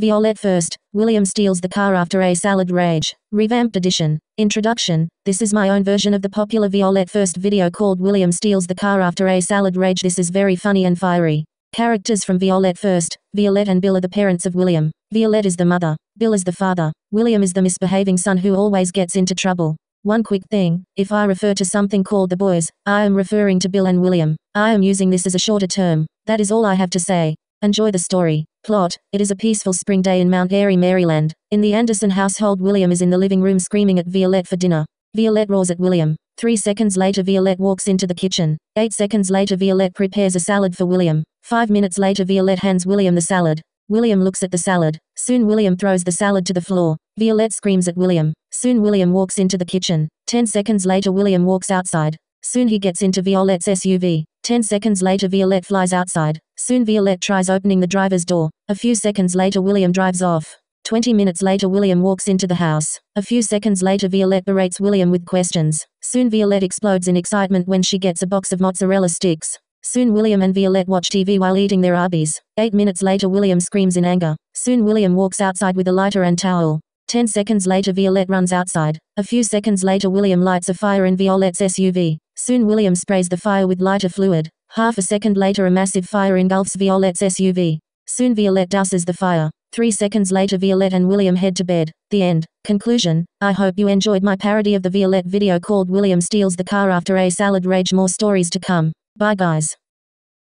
Violette first. William steals the car after a salad rage. Revamped edition. Introduction. This is my own version of the popular Violette first video called William steals the car after a salad rage. This is very funny and fiery. Characters from Violette first. Violette and Bill are the parents of William. Violette is the mother. Bill is the father. William is the misbehaving son who always gets into trouble. One quick thing, if I refer to something called the boys, I am referring to Bill and William. I am using this as a shorter term. That is all I have to say. Enjoy the story. Plot It is a peaceful spring day in Mount Airy, Maryland. In the Anderson household, William is in the living room screaming at Violette for dinner. Violette roars at William. Three seconds later, Violette walks into the kitchen. Eight seconds later, Violette prepares a salad for William. Five minutes later, Violette hands William the salad. William looks at the salad. Soon, William throws the salad to the floor. Violette screams at William. Soon, William walks into the kitchen. Ten seconds later, William walks outside. Soon, he gets into Violette's SUV. Ten seconds later, Violette flies outside. Soon Violette tries opening the driver's door. A few seconds later William drives off. Twenty minutes later William walks into the house. A few seconds later Violette berates William with questions. Soon Violette explodes in excitement when she gets a box of mozzarella sticks. Soon William and Violette watch TV while eating their Arby's. Eight minutes later William screams in anger. Soon William walks outside with a lighter and towel. Ten seconds later Violette runs outside. A few seconds later William lights a fire in Violette's SUV. Soon William sprays the fire with lighter fluid. Half a second later a massive fire engulfs Violette's SUV. Soon Violette douses the fire. Three seconds later Violette and William head to bed. The end. Conclusion. I hope you enjoyed my parody of the Violette video called William Steals the Car After a Salad Rage. More stories to come. Bye guys.